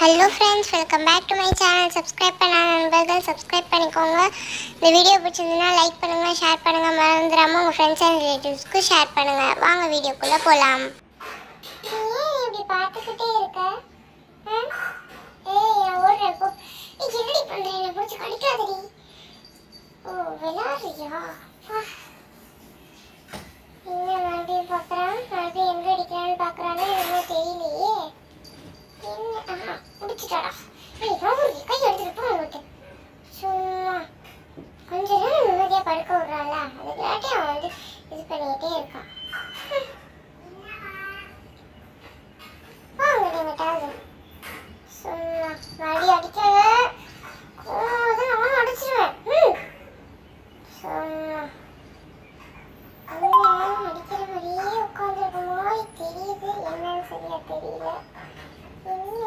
Hello friends welcome back to my channel subscribe பண்ணாத நண்பர்கள் subscribe பண்ணிக்கோங்க. இந்த வீடியோ பிடிச்சிருந்ததுன்னா லைக் பண்ணுங்கள் ஷேர் பண்ணுங்கள் மறந்துடாமல் உங்கள் ஃப்ரெண்ட்ஸ் அண்ட் ரிலேட்டிவ்ஸ்க்கு ஷேர் பண்ணுங்கள் வாங்க வீடியோக்குள்ளே போகலாம் இப்படி பார்த்துக்கிட்டே இருக்க? ஏய் நான் பண்ணுறேன் என்னை பிடிச்சி கடிக்காதடி. ஓ விளாடுறியா படுக்க விடுறான்ல அதுக்காட்டி அவன் வந்து இது பண்ணிக்கிட்டே இருக்கான். வாங்க எங்கிட்டாவது சும்மா மறுபடியும் அடிக்கிறாங்க கோவம் நானும் அடிச்சிருவேன். சும்மா. அடிக்கிற மாதிரியே உட்காந்துருக்க மாதிரி தெரியுது. என்னன்னு சரியா தெரியல. என்ன?